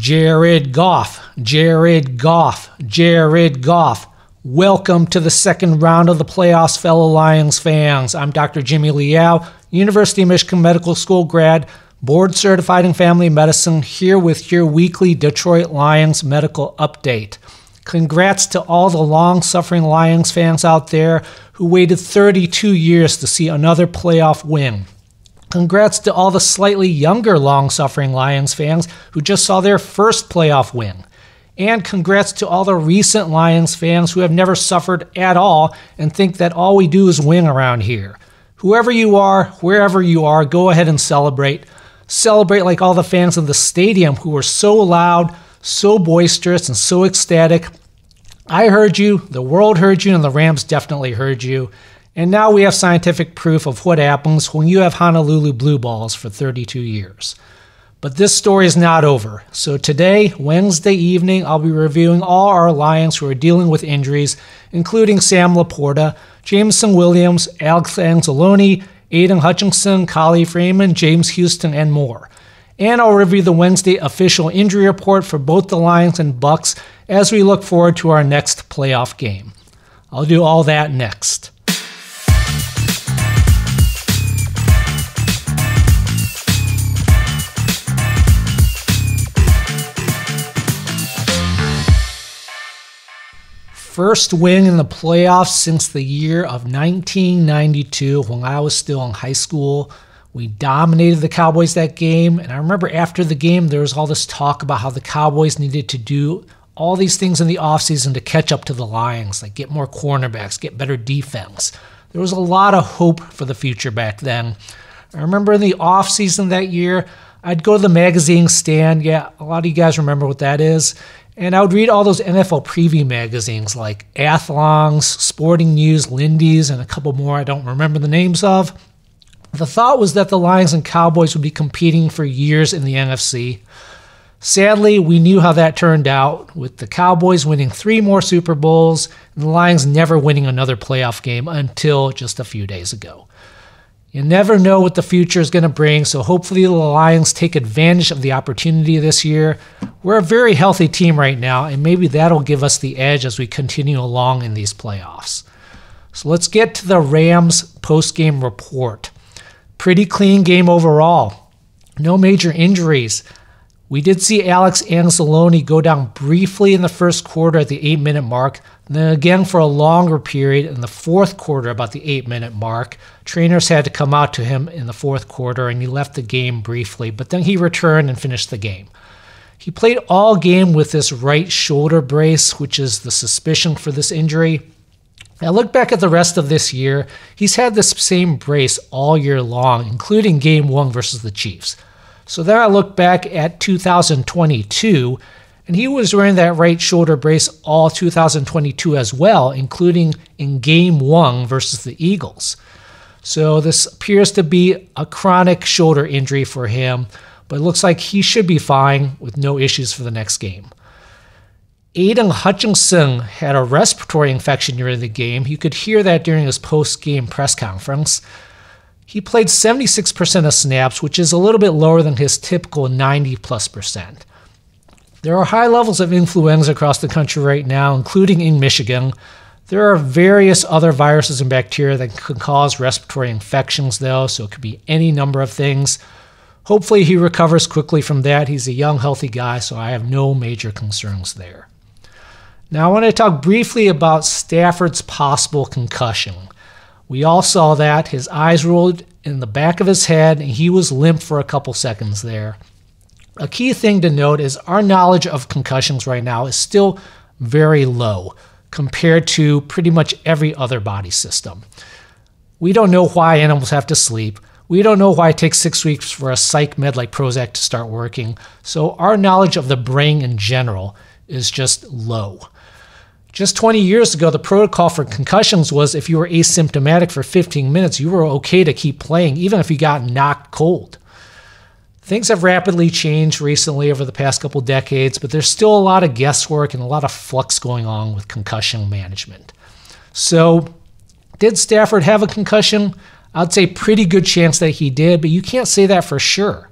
Jared Goff, Jared Goff, Jared Goff. Welcome to the second round of the playoffs, fellow Lions fans. I'm Dr. Jimmy Liao, University of Michigan Medical School grad, board certified in family medicine, here with your weekly Detroit Lions medical update. Congrats to all the long suffering Lions fans out there who waited 32 years to see another playoff win. Congrats to all the slightly younger long suffering Lions fans who just saw their first playoff win. And congrats to all the recent Lions fans who have never suffered at all and think that all we do is win around here. Whoever you are, wherever you are, go ahead and celebrate. Celebrate like all the fans of the stadium who were so loud, so boisterous, and so ecstatic. I heard you, the world heard you, and the Rams definitely heard you. And now we have scientific proof of what happens when you have Honolulu Blue Balls for 32 years. But this story is not over. So today, Wednesday evening, I'll be reviewing all our Lions who are dealing with injuries, including Sam LaPorta, Jameson Williams, Alex Anzalone, Aidan Hutchinson, Kalif Freeman, James Houston, and more. And I'll review the Wednesday official injury report for both the Lions and Bucs as we look forward to our next playoff game. I'll do all that next. First win in the playoffs since the year of 1992 when I was still in high school. We dominated the Cowboys that game. And I remember after the game, there was all this talk about how the Cowboys needed to do all these things in the offseason to catch up to the Lions, like get more cornerbacks, get better defense. There was a lot of hope for the future back then. I remember in the offseason that year, I'd go to the magazine stand. Yeah, a lot of you guys remember what that is. And I would read all those NFL preview magazines like Athlons, Sporting News, Lindy's, and a couple more I don't remember the names of. The thought was that the Lions and Cowboys would be competing for years in the NFC. Sadly, we knew how that turned out, with the Cowboys winning three more Super Bowls and the Lions never winning another playoff game until just a few days ago. You never know what the future is going to bring, so hopefully the Lions take advantage of the opportunity this year. We're a very healthy team right now, and maybe that'll give us the edge as we continue along in these playoffs. So let's get to the Rams post-game report. Pretty clean game overall. No major injuries. We did see Alex Anzalone go down briefly in the first quarter at the eight minute mark, then again for a longer period in the fourth quarter, about the eight minute mark. Trainers had to come out to him in the fourth quarter and he left the game briefly, but then he returned and finished the game. He played all game with this right shoulder brace, which is the suspicion for this injury. Now, look back at the rest of this year. He's had this same brace all year long, including game one versus the Chiefs. So then I look back at 2022, and he was wearing that right shoulder brace all 2022 as well, including in game one versus the Eagles. So this appears to be a chronic shoulder injury for him, but it looks like he should be fine with no issues for the next game. Aidan Hutchinson had a respiratory infection during the game. You could hear that during his post game press conference. He played 76% of snaps, which is a little bit lower than his typical 90 plus percent. There are high levels of influenza across the country right now, including in Michigan. There are various other viruses and bacteria that can cause respiratory infections, though, so it could be any number of things. Hopefully, he recovers quickly from that. He's a young, healthy guy, so I have no major concerns there. Now, I want to talk briefly about Stafford's possible concussion. We all saw that. His eyes rolled in the back of his head, and he was limp for a couple seconds there. A key thing to note is our knowledge of concussions right now is still very low compared to pretty much every other body system. We don't know why animals have to sleep. We don't know why it takes six weeks for a psych med like Prozac to start working. So, our knowledge of the brain in general is just low. Just 20 years ago, the protocol for concussions was if you were asymptomatic for 15 minutes, you were okay to keep playing, even if you got knocked cold. Things have rapidly changed recently over the past couple decades, but there's still a lot of guesswork and a lot of flux going on with concussion management. So, did Stafford have a concussion? I'd say pretty good chance that he did, but you can't say that for sure.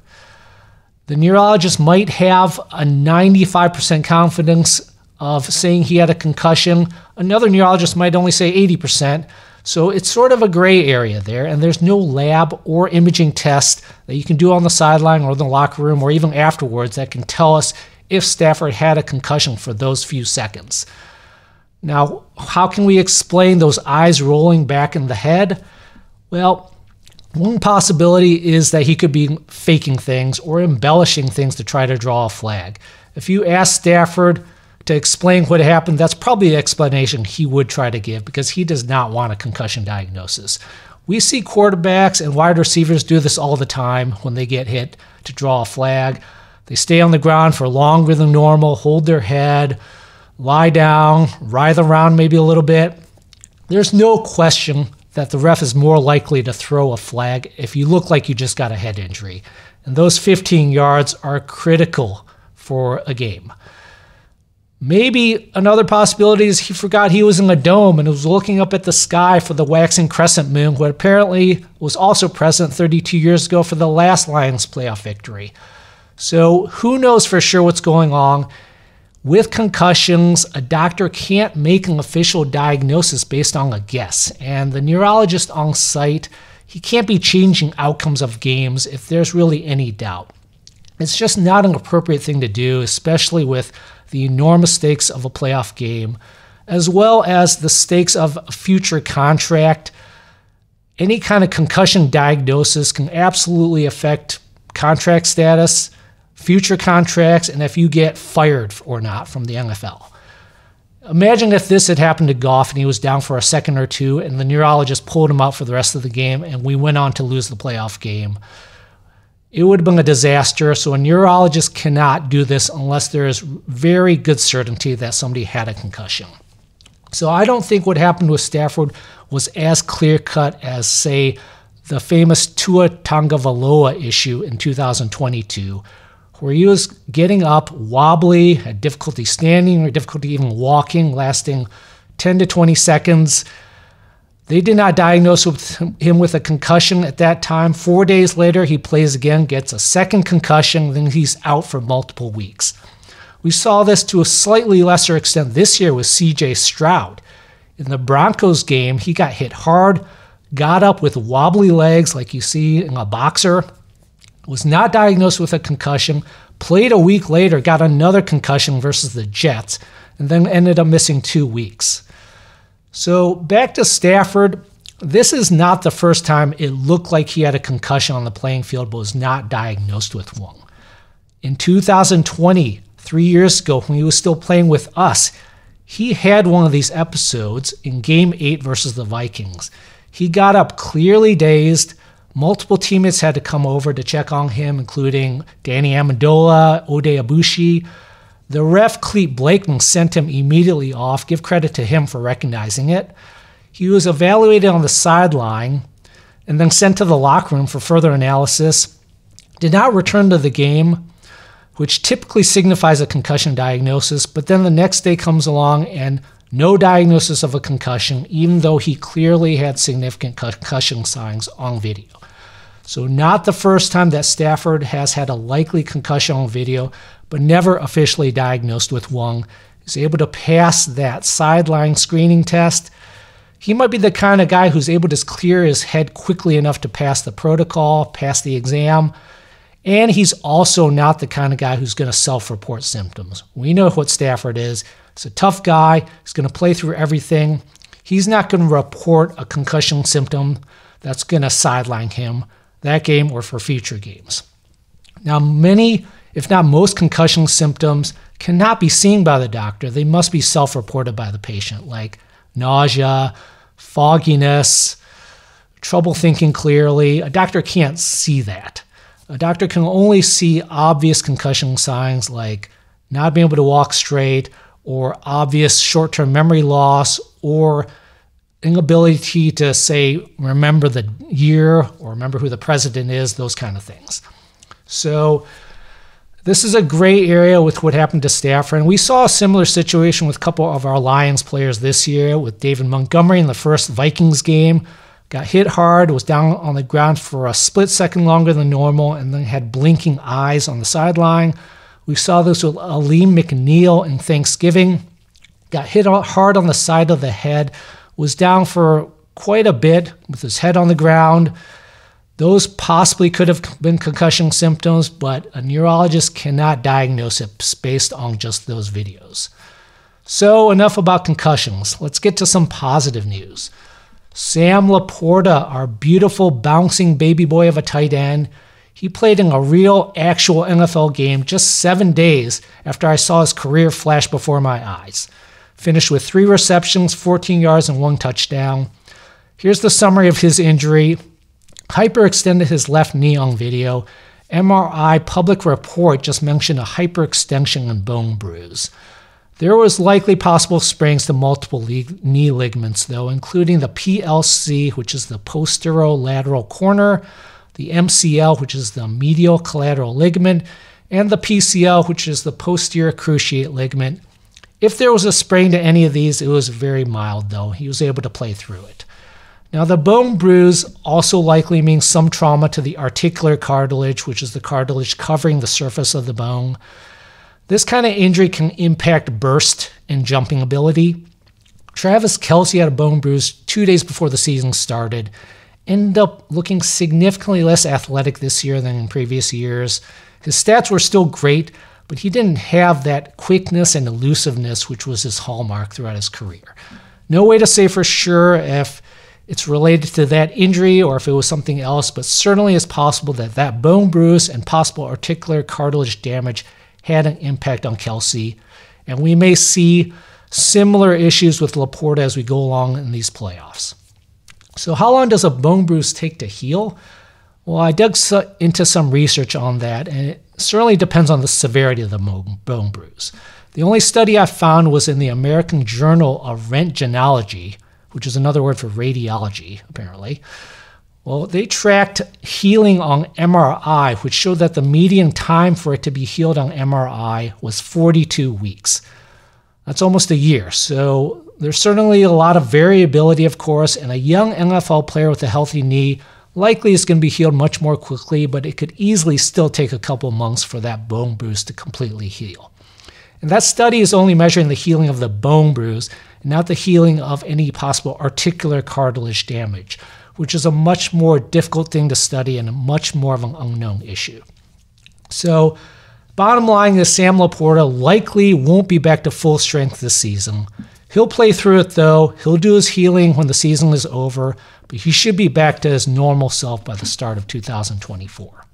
The neurologist might have a 95% confidence of saying he had a concussion. Another neurologist might only say 80%. So it's sort of a gray area there, and there's no lab or imaging test that you can do on the sideline or the locker room or even afterwards that can tell us if Stafford had a concussion for those few seconds. Now, how can we explain those eyes rolling back in the head? Well, one possibility is that he could be faking things or embellishing things to try to draw a flag. If you ask Stafford, to explain what happened, that's probably the explanation he would try to give because he does not want a concussion diagnosis. We see quarterbacks and wide receivers do this all the time when they get hit to draw a flag. They stay on the ground for longer than normal, hold their head, lie down, writhe around maybe a little bit. There's no question that the ref is more likely to throw a flag if you look like you just got a head injury. And those 15 yards are critical for a game. Maybe another possibility is he forgot he was in a dome and was looking up at the sky for the waxing crescent moon, what apparently was also present 32 years ago for the last Lions playoff victory. So who knows for sure what's going on? With concussions, a doctor can't make an official diagnosis based on a guess, and the neurologist on site, he can't be changing outcomes of games if there's really any doubt. It's just not an appropriate thing to do, especially with the enormous stakes of a playoff game, as well as the stakes of a future contract. Any kind of concussion diagnosis can absolutely affect contract status, future contracts, and if you get fired or not from the NFL. Imagine if this had happened to Goff and he was down for a second or two, and the neurologist pulled him out for the rest of the game, and we went on to lose the playoff game it would have been a disaster. So a neurologist cannot do this unless there is very good certainty that somebody had a concussion. So I don't think what happened with Stafford was as clear cut as, say, the famous Tua Tagovailoa issue in 2022, where he was getting up wobbly, had difficulty standing or difficulty even walking, lasting 10 to 20 seconds they did not diagnose him with a concussion at that time. Four days later, he plays again, gets a second concussion, then he's out for multiple weeks. We saw this to a slightly lesser extent this year with CJ Stroud. In the Broncos game, he got hit hard, got up with wobbly legs like you see in a boxer, was not diagnosed with a concussion, played a week later, got another concussion versus the Jets, and then ended up missing two weeks. So back to Stafford. This is not the first time it looked like he had a concussion on the playing field but was not diagnosed with one. In 2020, three years ago, when he was still playing with us, he had one of these episodes in game eight versus the Vikings. He got up clearly dazed. Multiple teammates had to come over to check on him, including Danny Amendola, Oday Aboushi, the ref, Clete Blakeman, sent him immediately off. Give credit to him for recognizing it. He was evaluated on the sideline and then sent to the locker room for further analysis. Did not return to the game, which typically signifies a concussion diagnosis, but then the next day comes along and no diagnosis of a concussion, even though he clearly had significant concussion signs on video. So, not the first time that Stafford has had a likely concussion on video, but never officially diagnosed with one. He's able to pass that sideline screening test. He might be the kind of guy who's able to clear his head quickly enough to pass the protocol, pass the exam. And he's also not the kind of guy who's going to self report symptoms. We know what Stafford is. He's a tough guy. He's going to play through everything. He's not going to report a concussion symptom that's going to sideline him that game or for future games. Now, many if not most concussion symptoms, cannot be seen by the doctor. They must be self reported by the patient, like nausea, fogginess, trouble thinking clearly. A doctor can't see that. A doctor can only see obvious concussion signs like not being able to walk straight or obvious short term memory loss or inability to say, remember the year or remember who the president is, those kind of things. So, this is a gray area with what happened to Stafford. And we saw a similar situation with a couple of our Lions players this year with David Montgomery in the first Vikings game. got hit hard, was down on the ground for a split second longer than normal, and then had blinking eyes on the sideline. We saw this with Alim McNeill in Thanksgiving. Got hit hard on the side of the head, was down for quite a bit with his head on the ground. Those possibly could have been concussion symptoms, but a neurologist cannot diagnose it based on just those videos. So, enough about concussions. Let's get to some positive news. Sam LaPorta, our beautiful bouncing baby boy of a tight end, he played in a real, actual NFL game just seven days after I saw his career flash before my eyes. Finished with three receptions, 14 yards, and one touchdown. Here's the summary of his injury. Hyperextended his left knee on video. MRI public report just mentioned a hyperextension and bone bruise. There was likely possible sprains to multiple knee ligaments, though, including the PLC, which is the posterolateral corner, the MCL, which is the medial collateral ligament, and the PCL, which is the posterior cruciate ligament. If there was a sprain to any of these, it was very mild, though. He was able to play through it. Now, the bone bruise also likely means some trauma to the articular cartilage, which is the cartilage covering the surface of the bone. This kind of injury can impact burst and jumping ability. Travis Kelce had a bone bruise two days before the season started. Ended up looking significantly less athletic this year than in previous years. His stats were still great, but he didn't have that quickness and elusiveness which was his hallmark throughout his career. No way to say for sure if it's related to that injury or if it was something else, but certainly it's possible that that bone bruise and possible articular cartilage damage had an impact on Kelce. And we may see similar issues with LaPorta as we go along in these playoffs. So, how long does a bone bruise take to heal? Well, I dug into some research on that, and it certainly depends on the severity of the bone bruise. The only study I found was in the American Journal of Roentgenology, which is another word for radiology, apparently. Well, they tracked healing on MRI, which showed that the median time for it to be healed on MRI was 42 weeks. That's almost a year. So there's certainly a lot of variability, of course, and a young NFL player with a healthy knee likely is going to be healed much more quickly, but it could easily still take a couple months for that bone bruise to completely heal. And that study is only measuring the healing of the bone bruise, not the healing of any possible articular cartilage damage which is a much more difficult thing to study and a much more of an unknown issue. So, bottom line is Sam LaPorta likely won't be back to full strength this season. He'll play through it though. He'll do his healing when the season is over, but he should be back to his normal self by the start of 2024.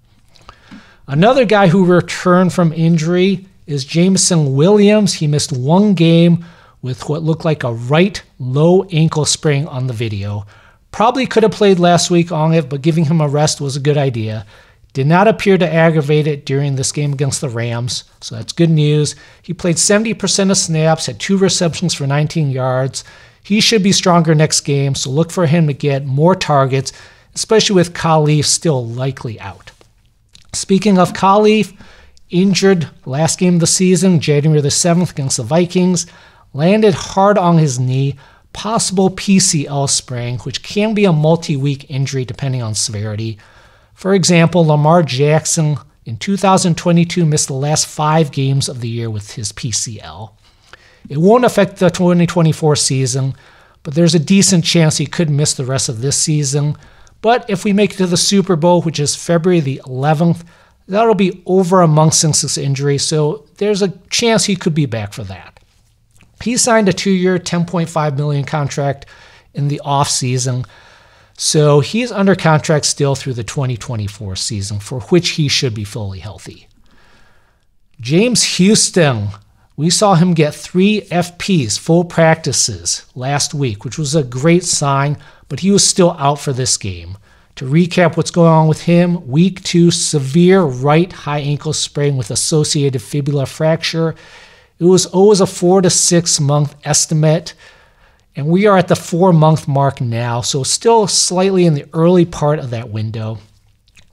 Another guy who returned from injury is Jameson Williams. He missed one game with what looked like a right low ankle sprain on the video. Probably could have played last week on it, but giving him a rest was a good idea. Did not appear to aggravate it during this game against the Rams, so that's good news. He played 70% of snaps, had two receptions for 19 yards. He should be stronger next game, so look for him to get more targets, especially with Kalif still likely out. Speaking of Kalif, injured last game of the season, January the 7th against the Vikings, landed hard on his knee, possible PCL sprain, which can be a multi week injury depending on severity. For example, Lamar Jackson in 2022 missed the last five games of the year with his PCL. It won't affect the 2024 season, but there's a decent chance he could miss the rest of this season. But if we make it to the Super Bowl, which is February the 11th, that'll be over a month since this injury, so there's a chance he could be back for that. He signed a two-year, 10.5 million contract in the off-season. So he's under contract still through the 2024 season, for which he should be fully healthy. James Houston, we saw him get three FPs, full practices, last week, which was a great sign, but he was still out for this game. To recap what's going on with him, week two, severe right high ankle sprain with associated fibula fracture. It was always a four to six month estimate. And we are at the four month mark now, so still slightly in the early part of that window.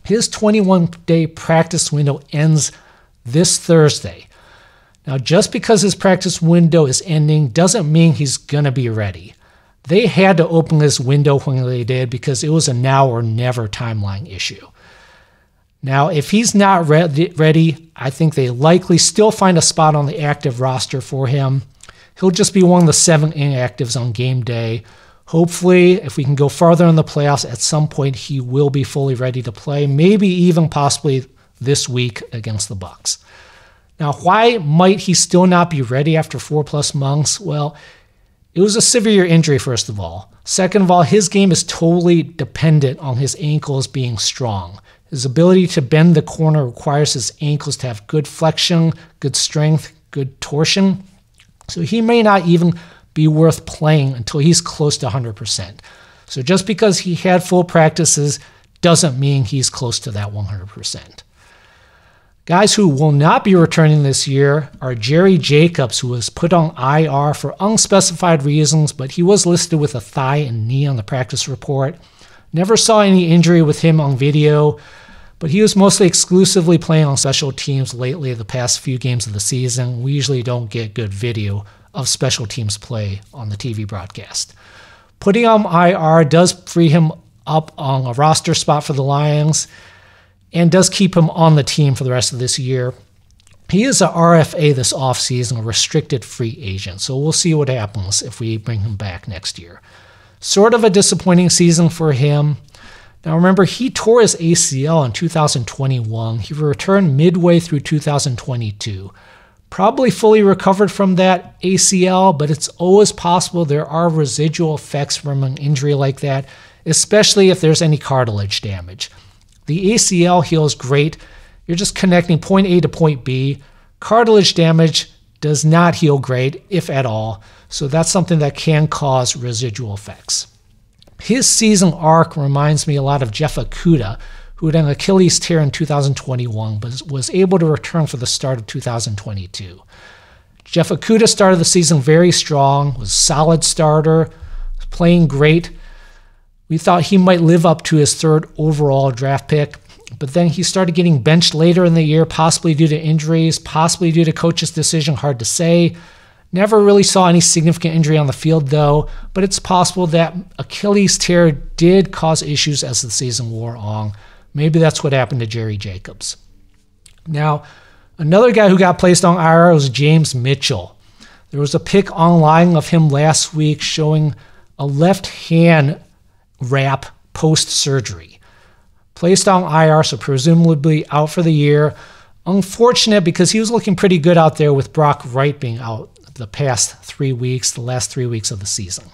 His 21 day practice window ends this Thursday. Now, just because his practice window is ending doesn't mean he's going to be ready. They had to open this window when they did because it was a now or never timeline issue. Now, if he's not ready, I think they likely still find a spot on the active roster for him. He'll just be one of the seven inactives on game day. Hopefully, if we can go farther in the playoffs, at some point he will be fully ready to play, maybe even possibly this week against the Bucs. Now, why might he still not be ready after four plus months? Well, it was a severe injury, first of all. Second of all, his game is totally dependent on his ankles being strong. His ability to bend the corner requires his ankles to have good flexion, good strength, good torsion. So he may not even be worth playing until he's close to 100%. So just because he had full practices doesn't mean he's close to that 100%. Guys who will not be returning this year are Jerry Jacobs, who was put on IR for unspecified reasons, but he was listed with a thigh and knee on the practice report. Never saw any injury with him on video, but he was mostly exclusively playing on special teams lately the past few games of the season. We usually don't get good video of special teams play on the TV broadcast. Putting him IR does free him up on a roster spot for the Lions and does keep him on the team for the rest of this year. He is a RFA this offseason, a restricted free agent, so we'll see what happens if we bring him back next year. Sort of a disappointing season for him. Now remember, he tore his ACL in 2021. He returned midway through 2022. Probably fully recovered from that ACL, but it's always possible there are residual effects from an injury like that, especially if there's any cartilage damage. The ACL heals great. You're just connecting point A to point B. Cartilage damage does not heal great, if at all, so that's something that can cause residual effects. His season arc reminds me a lot of Jeff Okudah, who had an Achilles tear in 2021 but was able to return for the start of 2022. Jeff Okudah started the season very strong, was a solid starter, playing great. We thought he might live up to his third overall draft pick, but then he started getting benched later in the year, possibly due to injuries, possibly due to coach's decision, hard to say. Never really saw any significant injury on the field, though, but it's possible that Achilles tear did cause issues as the season wore on. Maybe that's what happened to Jerry Jacobs. Now, another guy who got placed on IR was James Mitchell. There was a pic online of him last week showing a left hand wrap post surgery. Placed on IR, so presumably out for the year. Unfortunate because he was looking pretty good out there with Brock Wright being out the past three weeks, the last three weeks of the season.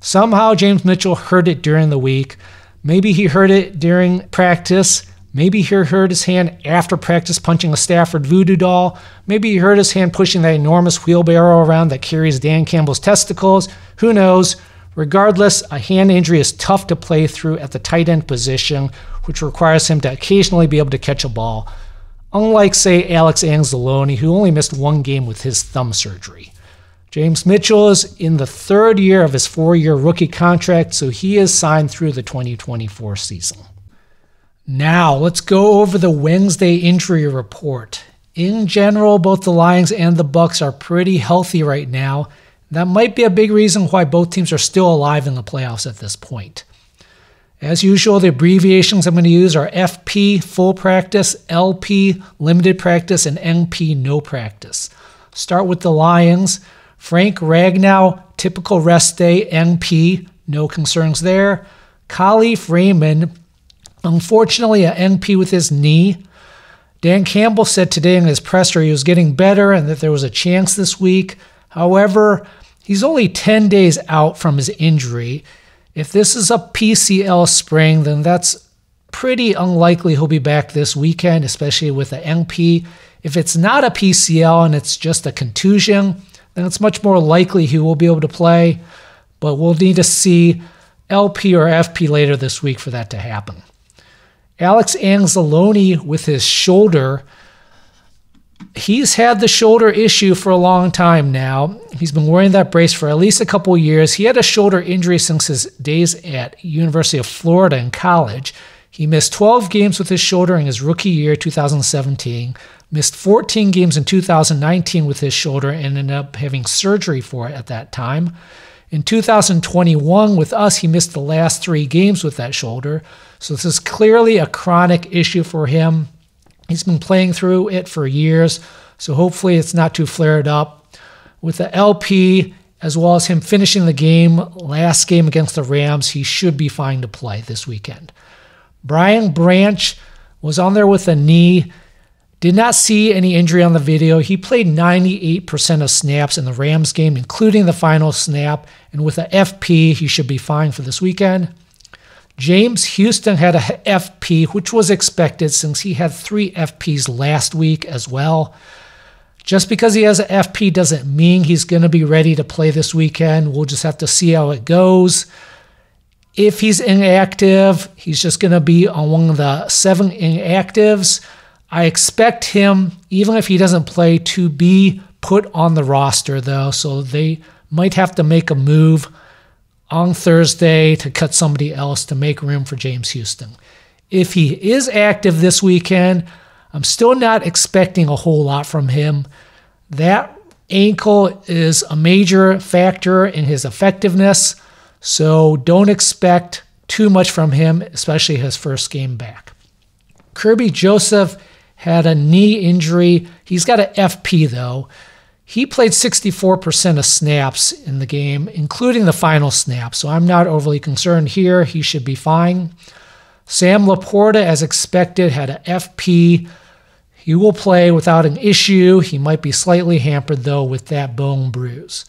Somehow James Mitchell heard it during the week. Maybe he heard it during practice. Maybe he heard his hand after practice punching a Stafford voodoo doll. Maybe he heard his hand pushing that enormous wheelbarrow around that carries Dan Campbell's testicles. Who knows? Regardless, a hand injury is tough to play through at the tight end position, which requires him to occasionally be able to catch a ball. Unlike, say, Alex Anzalone, who only missed one game with his thumb surgery. James Mitchell is in the third year of his four year rookie contract, so he is signed through the 2024 season. Now, let's go over the Wednesday injury report. In general, both the Lions and the Bucs are pretty healthy right now. That might be a big reason why both teams are still alive in the playoffs at this point. As usual, the abbreviations I'm going to use are FP full practice, LP limited practice, and NP no practice. Start with the Lions. Frank Ragnow, typical rest day, NP, no concerns there. Kalif Raymond, unfortunately, an NP with his knee. Dan Campbell said today in his presser he was getting better and that there was a chance this week. However, he's only 10 days out from his injury. If this is a PCL sprain, then that's pretty unlikely he'll be back this weekend, especially with the NP. If it's not a PCL and it's just a contusion, then it's much more likely he will be able to play. But we'll need to see LP or FP later this week for that to happen. Alex Anzalone with his shoulder. He's had the shoulder issue for a long time now. He's been wearing that brace for at least a couple years. He had a shoulder injury since his days at University of Florida in college. He missed 12 games with his shoulder in his rookie year, 2017 missed 14 games in 2019 with his shoulder and ended up having surgery for it at that time. In 2021, with us, he missed the last three games with that shoulder. So this is clearly a chronic issue for him. He's been playing through it for years. So hopefully it's not too flared up. With the LP, as well as him finishing the game, last game against the Rams, he should be fine to play this weekend. Brian Branch was on there with a knee. Did not see any injury on the video. He played 98% of snaps in the Rams game, including the final snap. And with a FP, he should be fine for this weekend. James Houston had a FP, which was expected since he had three FPs last week as well. Just because he has an FP doesn't mean he's going to be ready to play this weekend. We'll just have to see how it goes. If he's inactive, he's just going to be on one of the seven inactives. I expect him, even if he doesn't play, to be put on the roster, though. So they might have to make a move on Thursday to cut somebody else to make room for James Houston. If he is active this weekend, I'm still not expecting a whole lot from him. That ankle is a major factor in his effectiveness, so don't expect too much from him, especially his first game back. Kerby Joseph had a knee injury. He's got an FP though. He played 64% of snaps in the game, including the final snap, so I'm not overly concerned here. He should be fine. Sam LaPorta, as expected, had an FP. He will play without an issue. He might be slightly hampered, though, with that bone bruise.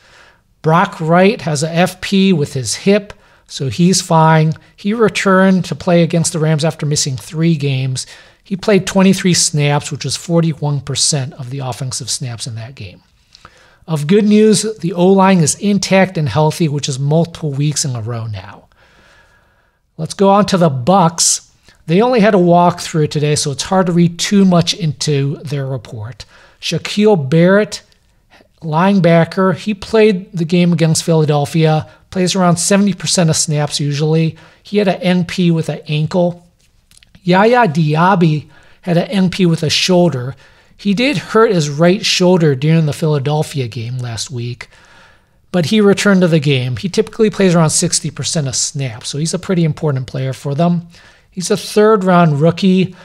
Brock Wright has an FP with his hip, so he's fine. He returned to play against the Rams after missing three games. He played 23 snaps, which was 41% of the offensive snaps in that game. Of good news, the O line is intact and healthy, which is multiple weeks in a row now. Let's go on to the Bucs. They only had a walkthrough today, so it's hard to read too much into their report. Shaquille Barrett, linebacker, he played the game against Philadelphia, plays around 70% of snaps usually. He had an NP with an ankle. Yaya Diaby had an NP with a shoulder. He did hurt his right shoulder during the Philadelphia game last week, but he returned to the game. He typically plays around 60% of snaps, so he's a pretty important player for them. He's a third round rookie.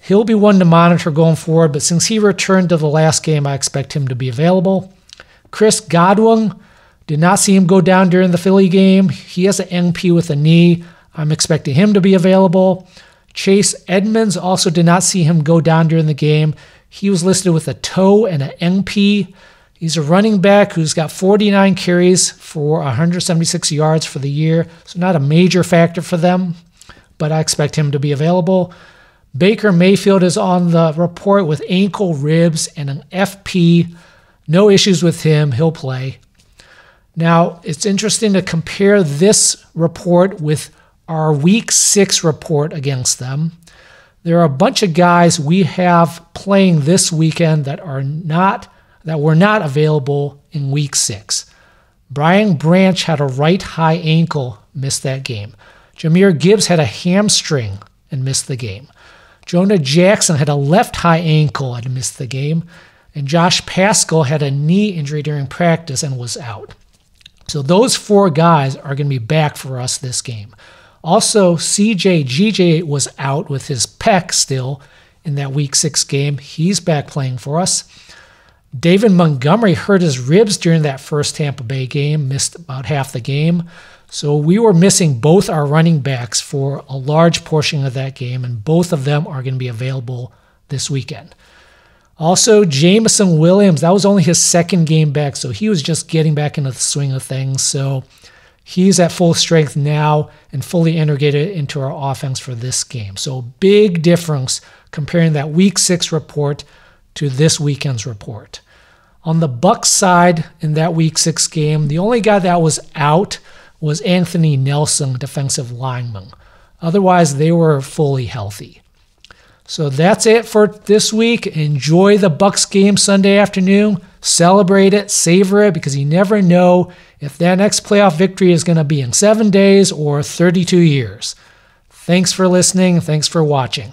He'll be one to monitor going forward, but since he returned to the last game, I expect him to be available. Chris Godwin, did not see him go down during the Philly game. He has an NP with a knee. I'm expecting him to be available. Chase Edmonds also did not see him go down during the game. He was listed with a toe and an NP. He's a running back who's got 49 carries for 176 yards for the year, so not a major factor for them, but I expect him to be available. Baker Mayfield is on the report with ankle ribs and an FP. No issues with him. He'll play. Now, it's interesting to compare this report with our week six report against them. There are a bunch of guys we have playing this weekend that are not that were not available in week six. Brian Branch had a right high ankle, missed that game. Jahmyr Gibbs had a hamstring and missed the game. Jonah Jackson had a left high ankle and missed the game. And Josh Paschal had a knee injury during practice and was out. So those four guys are going to be back for us this game. Also, CJ GJ was out with his pec still in that week six game. He's back playing for us. David Montgomery hurt his ribs during that first Tampa Bay game, missed about half the game. So we were missing both our running backs for a large portion of that game, and both of them are going to be available this weekend. Also, Jameson Williams, that was only his second game back, so he was just getting back into the swing of things. So He's at full strength now and fully integrated into our offense for this game. So, big difference comparing that week six report to this weekend's report. On the Bucs side, in that week six game, the only guy that was out was Anthony Nelson, defensive lineman. Otherwise, they were fully healthy. So that's it for this week. Enjoy the Bucs game Sunday afternoon. Celebrate it, savor it, because you never know if that next playoff victory is going to be in seven days or 32 years. Thanks for listening. Thanks for watching.